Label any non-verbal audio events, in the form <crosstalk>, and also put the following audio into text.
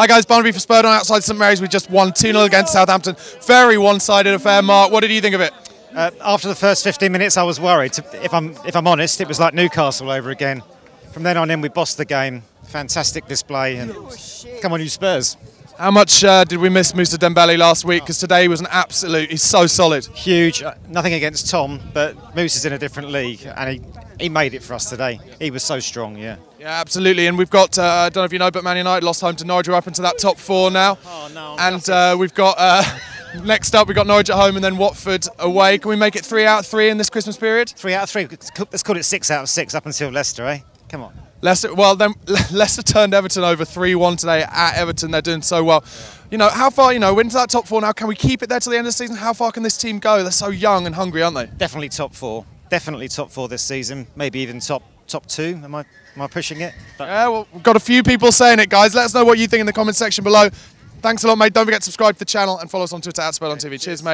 Hi guys, Barnaby for Spurred on outside St Mary's. We just won 2-0 against Southampton. Very one-sided affair. Mark, what did you think of it? Uh, after the first 15 minutes, I was worried. If I'm, if I'm honest, it was like Newcastle over again. From then on in, we bossed the game. Fantastic display. And come on, you Spurs. How much uh, did we miss Mousa Dembele last week? Because today was an absolute. He's so solid. Huge. Uh, nothing against Tom, but Moose is in a different league, and he, he made it for us today. He was so strong, yeah. Yeah, absolutely. And we've got, uh, I don't know if you know, but Man United lost home to Norwich. We're up into that top four now. Oh, no. And uh, we've got, uh, <laughs> next up, we've got Norwich at home and then Watford away. Can we make it three out of three in this Christmas period? Three out of three. Let's call it six out of six up until Leicester, eh? Come on. Leicester, well, then <laughs> Leicester turned Everton over 3 1 today at Everton. They're doing so well. You know, how far, you know, we're into that top four now. Can we keep it there till the end of the season? How far can this team go? They're so young and hungry, aren't they? Definitely top four. Definitely top four this season. Maybe even top top two. Am I am I pushing it? But yeah, well, we've got a few people saying it, guys. Let us know what you think in the comment section below. Thanks a lot, mate. Don't forget to subscribe to the channel and follow us on Twitter at Spurred on TV. Cheers, mate.